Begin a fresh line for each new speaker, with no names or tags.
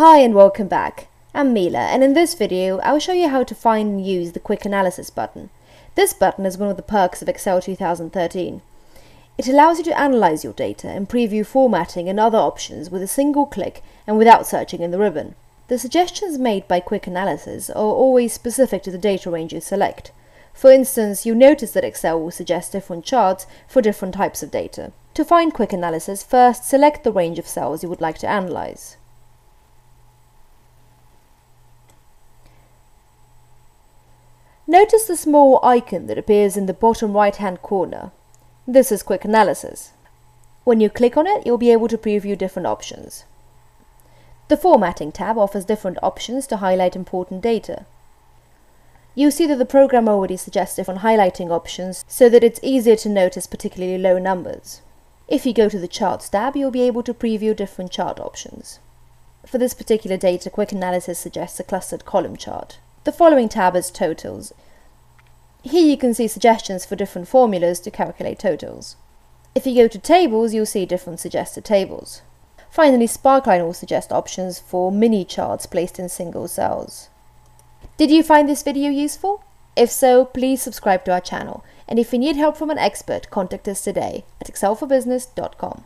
Hi and welcome back. I'm Mila and in this video I will show you how to find and use the Quick Analysis button. This button is one of the perks of Excel 2013. It allows you to analyze your data and preview formatting and other options with a single click and without searching in the ribbon. The suggestions made by Quick Analysis are always specific to the data range you select. For instance, you notice that Excel will suggest different charts for different types of data. To find Quick Analysis, first select the range of cells you would like to analyze. Notice the small icon that appears in the bottom right hand corner. This is Quick Analysis. When you click on it, you'll be able to preview different options. The Formatting tab offers different options to highlight important data. You'll see that the program already suggests different highlighting options so that it's easier to notice particularly low numbers. If you go to the Charts tab, you'll be able to preview different chart options. For this particular data, Quick Analysis suggests a clustered column chart. The following tab is Totals. Here you can see suggestions for different formulas to calculate totals. If you go to Tables, you'll see different suggested tables. Finally, Sparkline will suggest options for mini charts placed in single cells. Did you find this video useful? If so, please subscribe to our channel. And if you need help from an expert, contact us today at excel4business.com.